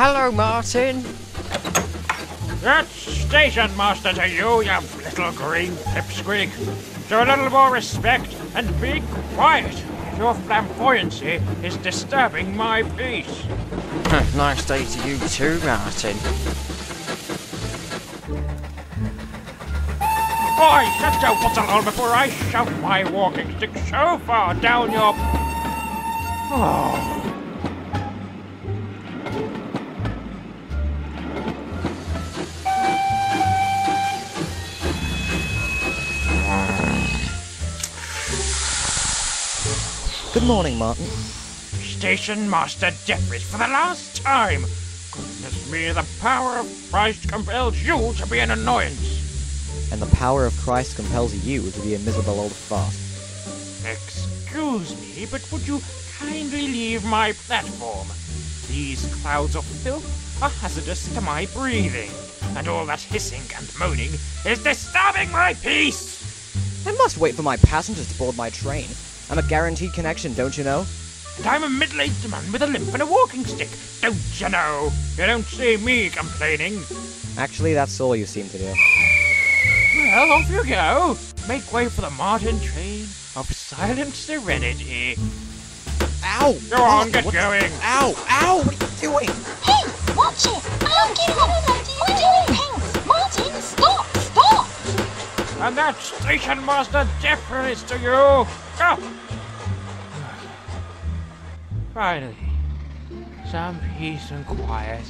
Hello, Martin. That's station master to you, you little green pipsqueak. Show a little more respect and be quiet. Your flamboyancy is disturbing my peace. nice day to you too, Martin. Boy, shut your butthole before I shove my walking stick so far down your... Oh. Good morning, Martin. Station Master Jeffries for the last time. Goodness me, the power of Christ compels you to be an annoyance. And the power of Christ compels you to be a miserable old fart. Excuse me, but would you kindly leave my platform? These clouds of filth are hazardous to my breathing, and all that hissing and moaning is disturbing my peace. I must wait for my passengers to board my train. I'm a guaranteed connection, don't you know? And I'm a middle-aged man with a limp and a walking stick, don't you know? You don't see me complaining. Actually, that's all you seem to do. Well, off you go. Make way for the Martin train of silent serenity. Ow! Go on, Oh, get going. Ow! Ow! What are you doing? And that's Station Master Jeffries to you. Finally, some peace and quiet.